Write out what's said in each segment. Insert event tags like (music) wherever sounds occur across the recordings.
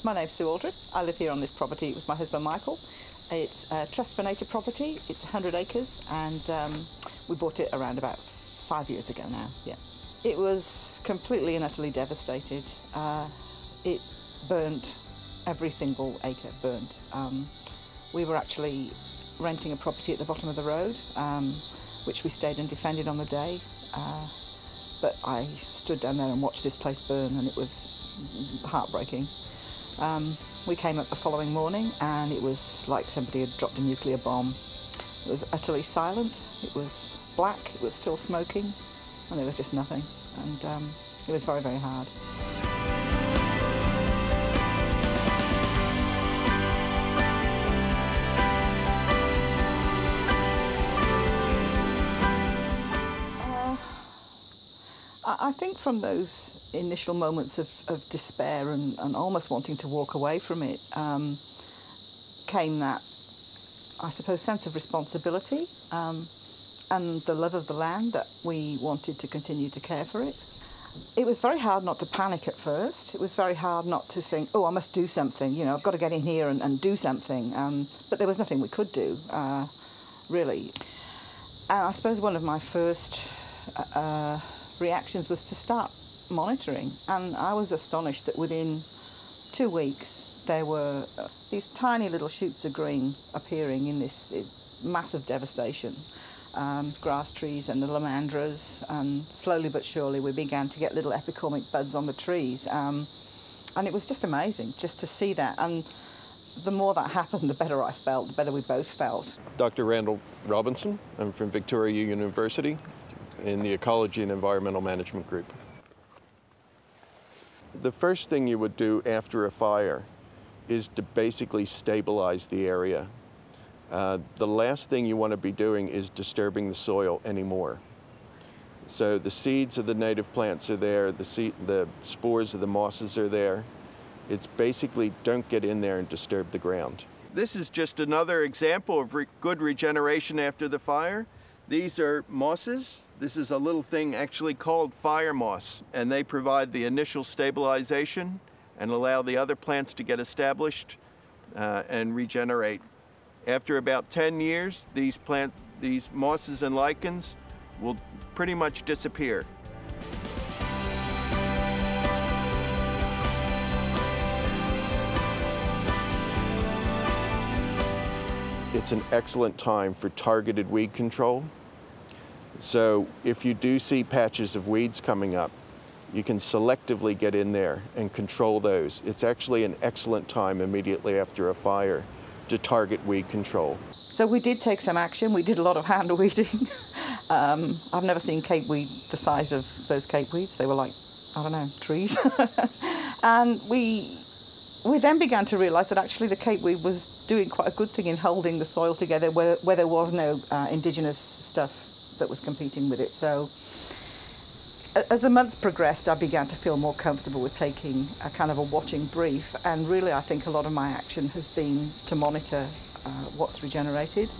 My name's Sue Aldred. I live here on this property with my husband Michael. It's a Trust for Nature property. It's 100 acres and um, we bought it around about five years ago now, yeah. It was completely and utterly devastated. Uh, it burnt, every single acre burnt. Um, we were actually renting a property at the bottom of the road, um, which we stayed and defended on the day. Uh, but I stood down there and watched this place burn and it was heartbreaking. Um, we came up the following morning and it was like somebody had dropped a nuclear bomb. It was utterly silent, it was black, it was still smoking, and there was just nothing. And um, it was very, very hard. Uh, I I think from those initial moments of, of despair and, and almost wanting to walk away from it um, came that, I suppose, sense of responsibility um, and the love of the land that we wanted to continue to care for it. It was very hard not to panic at first. It was very hard not to think, oh, I must do something, you know, I've got to get in here and, and do something. Um, but there was nothing we could do, uh, really. And I suppose one of my first uh, reactions was to start monitoring. And I was astonished that within two weeks there were uh, these tiny little shoots of green appearing in this uh, massive devastation. Um, grass trees and the lomandras, and slowly but surely we began to get little epicormic buds on the trees. Um, and it was just amazing just to see that. And the more that happened, the better I felt, the better we both felt. Dr. Randall Robinson. I'm from Victoria University in the Ecology and Environmental Management Group. The first thing you would do after a fire is to basically stabilize the area. Uh, the last thing you want to be doing is disturbing the soil anymore. So the seeds of the native plants are there, the, seed, the spores of the mosses are there. It's basically don't get in there and disturb the ground. This is just another example of re good regeneration after the fire. These are mosses. This is a little thing actually called fire moss, and they provide the initial stabilization and allow the other plants to get established uh, and regenerate. After about 10 years, these, plant, these mosses and lichens will pretty much disappear. It's an excellent time for targeted weed control. So if you do see patches of weeds coming up, you can selectively get in there and control those. It's actually an excellent time immediately after a fire to target weed control. So we did take some action. We did a lot of hand weeding. (laughs) um, I've never seen cape weed the size of those cape weeds. They were like, I don't know, trees. (laughs) and we we then began to realise that actually the cape weed was doing quite a good thing in holding the soil together where, where there was no uh, indigenous stuff that was competing with it. So as the months progressed, I began to feel more comfortable with taking a kind of a watching brief. And really, I think a lot of my action has been to monitor uh, what's regenerated.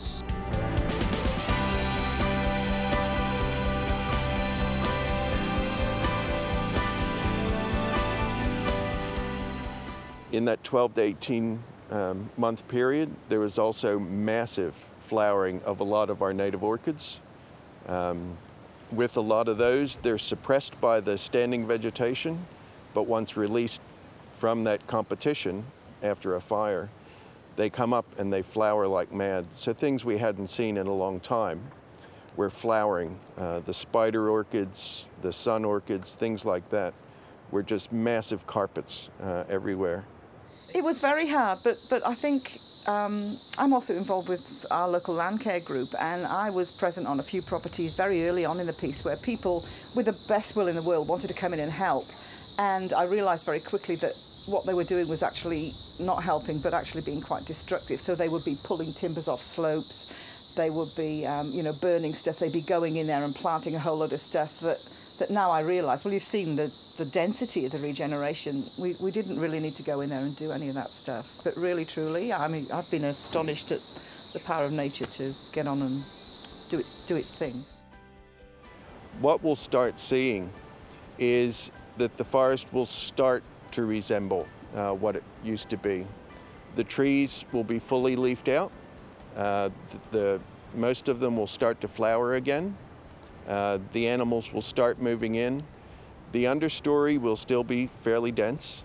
In that 12 to 18 um, month period, there was also massive flowering of a lot of our native orchids. Um, with a lot of those, they're suppressed by the standing vegetation, but once released from that competition after a fire, they come up and they flower like mad. So things we hadn't seen in a long time were flowering. Uh, the spider orchids, the sun orchids, things like that were just massive carpets uh, everywhere. It was very hard, but, but I think um, I'm also involved with our local land care group, and I was present on a few properties very early on in the piece where people, with the best will in the world, wanted to come in and help. And I realised very quickly that what they were doing was actually not helping, but actually being quite destructive. So they would be pulling timbers off slopes, they would be, um, you know, burning stuff. They'd be going in there and planting a whole load of stuff that that now I realise, well, you've seen the, the density of the regeneration. We, we didn't really need to go in there and do any of that stuff. But really, truly, I mean, I've been astonished at the power of nature to get on and do its, do its thing. What we'll start seeing is that the forest will start to resemble uh, what it used to be. The trees will be fully leafed out. Uh, the, the, most of them will start to flower again. Uh, the animals will start moving in. The understory will still be fairly dense,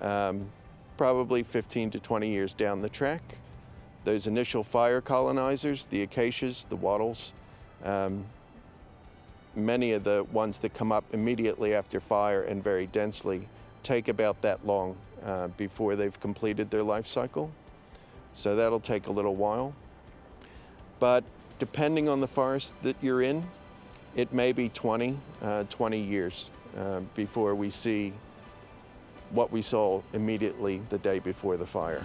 um, probably 15 to 20 years down the track. Those initial fire colonizers, the acacias, the wattles, um, many of the ones that come up immediately after fire and very densely take about that long uh, before they've completed their life cycle. So that'll take a little while. But depending on the forest that you're in, it may be 20, uh, 20 years uh, before we see what we saw immediately the day before the fire.